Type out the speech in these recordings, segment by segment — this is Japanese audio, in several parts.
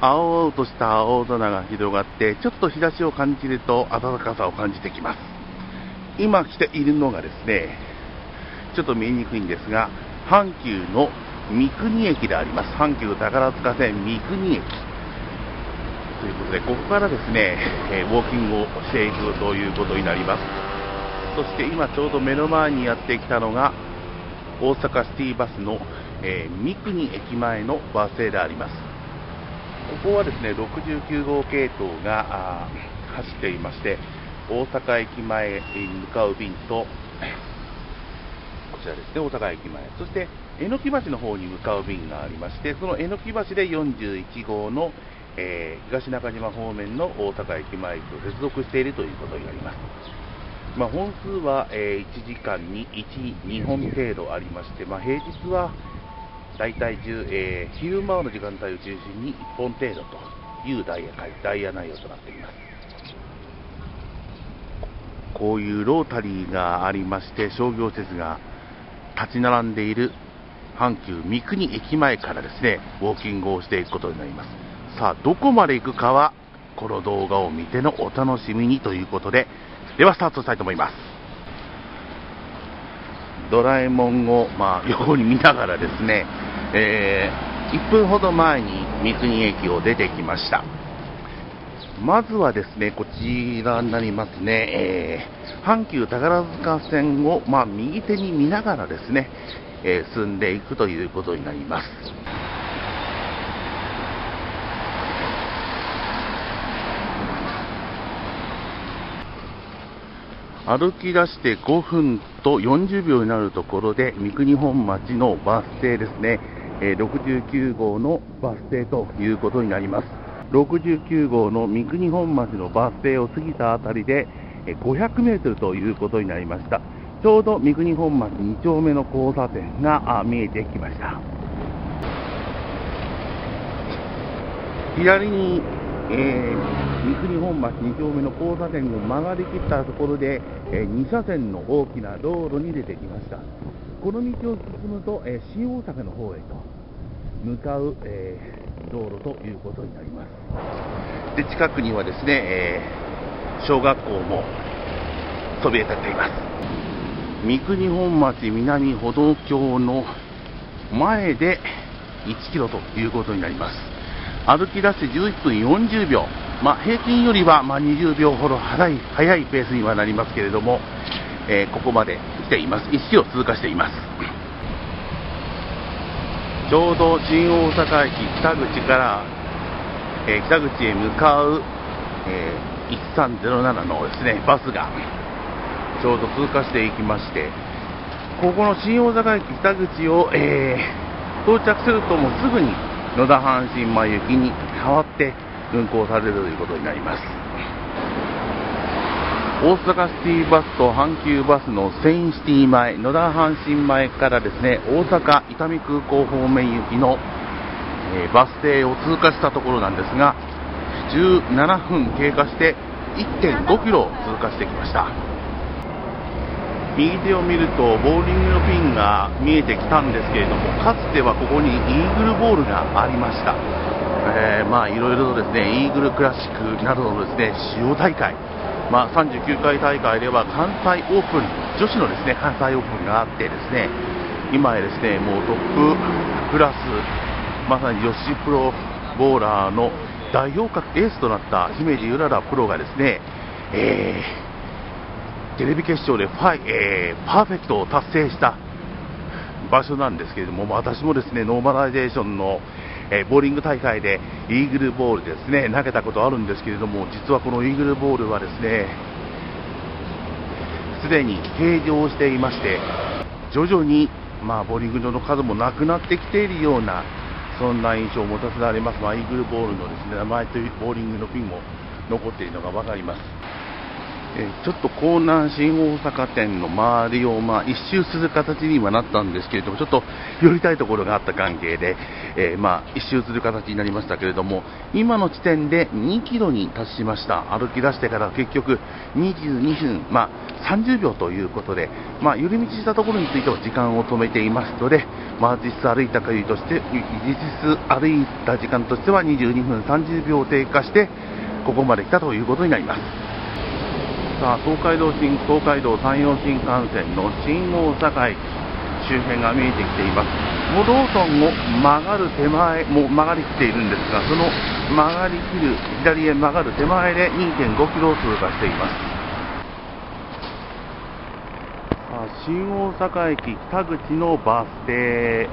青々とした青空が広がってちょっと日差しを感じると暖かさを感じてきます。今来ているのがですねちょっと見えにくいんですが阪急の三国駅であります。阪急宝塚線三国駅。ということでここからですね、えウォーキングをしていくということになります。そして今ちょうど目の前にやってきたのが大阪シティバスの、えー、三国駅前のバス停であります。ここはですね69号系統が走っていまして大阪駅前に向かう便とこちらですね大阪駅前。そして榎木橋の方に向かう便がありましてその榎木橋で41号の、えー、東中島方面の大阪駅前と接続しているということになります。まあ、本数は、えー、1時間に1、2本程度ありまして、まあ、平日は大体10、えー、昼間の時間帯を中心に1本程度というダイヤダイヤ内容となっています。こういうロータリーがありまして、商業施設が立ち並んでいる阪急三国駅前からですね、ウォーキングをしていくことになります。さあ、どこまで行くかは、この動画を見てのお楽しみにということで、ではスタートしたいと思います。ドラえもんを、まあ、横に見ながらですね、えー、1分ほど前に三国駅を出てきました。まずはですね、こちらになりますね、えー、阪急宝塚線を、まあ、右手に見ながらですね、えー、進んでいくということになります。歩き出して5分と40秒になるところで三国本町のバス停ですね、え69号のバス停ということになります。69号の三国本町のバス停を過ぎたあたりで500メートルということになりました。ちょうど三国本町2丁目の交差点が見えてきました。左にえー、三国本町2丁目の交差点を曲がりきったところで、えー、2車線の大きな道路に出てきました。この道を進むと、えー、新大阪の方へと向かう、えー、道路ということになります。で近くにはですね、えー、小学校もそびえ立っています。三国本町南歩道橋の前で1キロということになります。歩き出して11分40秒、まあ、平均よりはま20秒ほど早い早いペースにはなりますけれども、えー、ここまで来ています、1キロ通過しています。ちょうど新大阪駅北口から、えー、北口へ向かう、えー、1307のですねバスがちょうど通過していきまして、ここの新大阪駅北口を、え到着するともうすぐに野田阪神前行きに代わって運行されるということになります。大阪シティバスと阪急バスのセインシティ前野田阪神前からですね大阪伊丹空港方面行きの、えー、バス停を通過したところなんですが17分経過して1.5キロ通過してきました。右手を見るとボーリングのピンが見えてきたんですけれどもかつてはここにイーグルボールがありました、え、まあいろいろとですねイーグルクラシックなどのですね主要大会。まあ、39回大会では関西オープン女子のですね関西オープンがあってですね今やですねもうトップクラスまさに女子プロボーラーの代表格エースとなった姫路うららプロがですね、えーテレビ決勝でファイ、えー、パーフェクトを達成した場所なんですけれども、私もですねノーマライゼーションの、えー、ボーリング大会でイーグルボールですね投げたことあるんですけれども、実はこのイーグルボールはですねすでに閉場していまして、徐々に、まあ、ボーリング場の数もなくなってきているような、そんな印象を持たせられます、まあ、イーグルボールのですね名前というボーリングのピンも残っているのが分かります。えー、ちょっと江南新大阪店の周りを、まあ、一周する形にはなったんですけれども、ちょっと寄りたいところがあった関係で、えー、まあ、一周する形になりましたけれども、今の地点で2キロに達しました。歩き出してから結局22分、まあ、30秒ということで、まあ、寄り道したところについては時間を止めていますので、まあ、実質歩いた限りとして、実質歩いた時間としては22分30秒経過して、ここまで来たということになります。さあ東海道新東海道山陽新幹線の新大阪駅周辺が見えてきています。もうローソンを曲がる手前もう曲がりきっているんですがその曲がりきる左へ曲がる手前で2.5キロを通過しています。さあ新大阪駅北口のバス停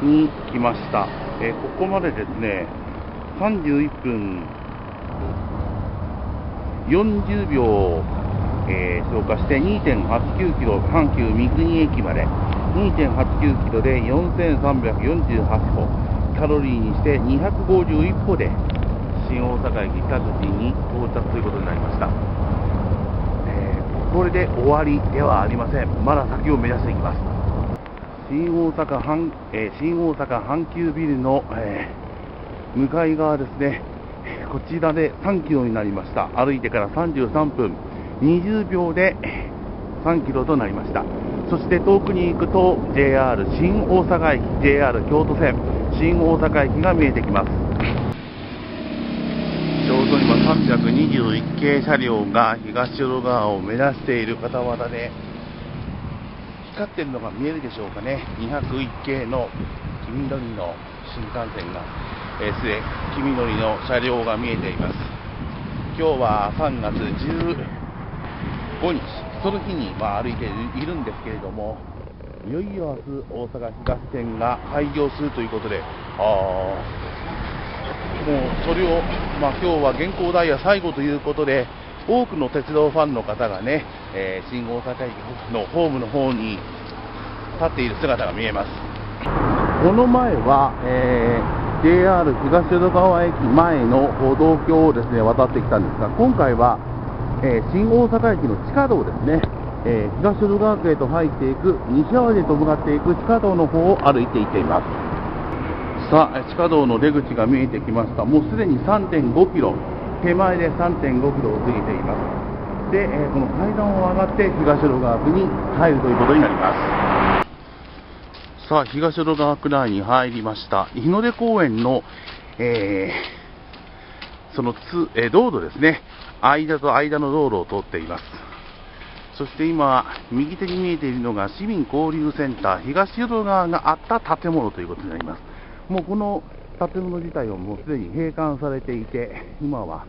に来ました、え、ここまでですね31分40秒えー、消化して2.89キロ阪急三国駅まで。2.89キロで4348歩。カロリーにして251歩で新大阪駅北口に到着ということになりました、えー、これで終わりではありません。まだ先を目指していきます。新大阪阪、えー、新大阪阪急ビルの、えー、向かい側ですね。こちらで3キロになりました。歩いてから33分。20秒で3キロとなりました。そして遠くに行くと JR 新大阪駅 JR 京都線新大阪駅が見えてきます。ちょうど今321系車両が東淀川を目指している傍らで光ってるのが見えるでしょうかね。201系の黄緑の新幹線が、えー、すで黄緑の車両が見えています。今日は3月10 5日、その日にまあ歩いているんですけれども、いよいよ明日、大阪東線が開業するということで、あもうそれを、まあ、今日は現行ダイヤ最後ということで、多くの鉄道ファンの方がね、えー、新大阪駅のホームの方に立っている姿が見えます。この前は、えー、JR 東淀川駅前の歩道橋をですね渡ってきたんですが、今回はえー、新大阪駅の地下道ですね、えー、東淀川区へと入っていく、西淡路へと向かっていく地下道の方を歩いていっています。さあ、地下道の出口が見えてきました。もうすでに3.5キロ、手前で3.5キロを過ぎています。で、えー、この階段を上がって東淀川区に入るということになります。さあ、東淀川区内に入りました。日の出公園の、えー、そのつ、え、道路ですね。間と間の道路を通っています。そして今、右手に見えているのが市民交流センター東淀川があった建物ということになります。もうこの建物自体はもうすでに閉館されていて、今は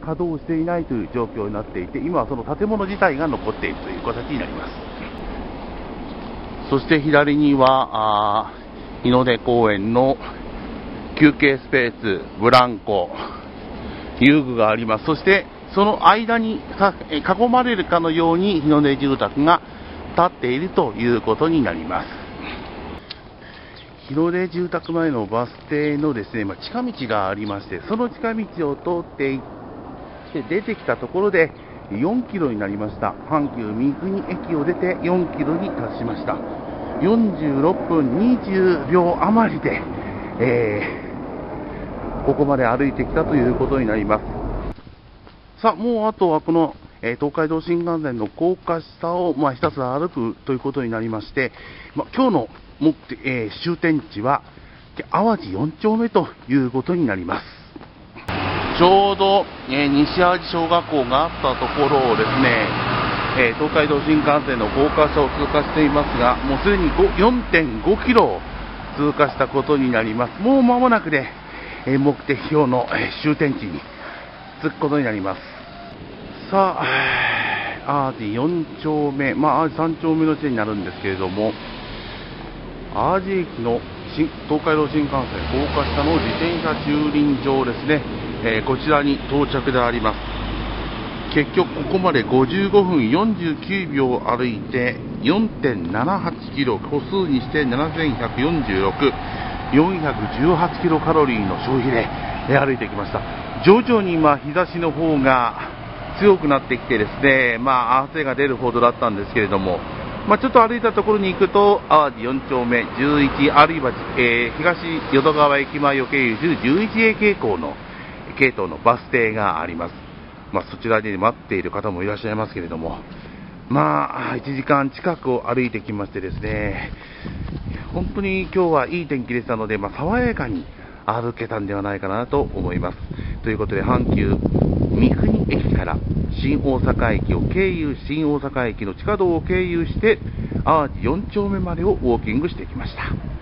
稼働していないという状況になっていて、今はその建物自体が残っているという形になります。そして左には、あ日の出公園の休憩スペース、ブランコ、遊具があります。そして、その間に囲まれるかのように日の出住宅が建っているということになります。日の出住宅前のバス停のですね、まあ、近道がありまして、その近道を通っていって出てきたところで4キロになりました。阪急三国駅を出て4キロに達しました。46分20秒余りで、えーここまで歩いてきたということになります。さあ、もうあとはこの、えー、東海道新幹線の高架下を、まあ、ひたすら歩くということになりまして、まあ、今日の目的、えー、終点地は、淡路4丁目ということになります。ちょうど、えー、西淡路小学校があったところをですね、え東海道新幹線の高架下を通過していますが、もうすでに4.5キロを通過したことになります。もう間もなくで、ね、目的標の、終点地に着くことになります。さあ、アーディ4丁目、まあ、アーディ3丁目の地点になるんですけれども、アーディ駅の新東海道新幹線高架下の自転車駐輪場ですね、えー、こちらに到着であります。結局ここまで55分49秒歩いて4.78キロ歩数にして7146 418キロカロリーの消費で歩いてきました徐々にま日差しの方が強くなってきてですね、まあ、汗が出るほどだったんですけれども、まあ、ちょっと歩いたところに行くと、淡路4丁目11、あるいは、えー、東淀川駅前を経由する 11A 系統の、系統のバス停があります。まあ、そちらに待っている方もいらっしゃいますけれども、まあ、1時間近くを歩いてきましてですね、本当に今日はいい天気でしたので、まあ、爽やかに歩けたんではないかなと思います。ということで、阪急三国駅から新大阪駅を経由、新大阪駅の地下道を経由して、淡路4丁目までをウォーキングしてきました。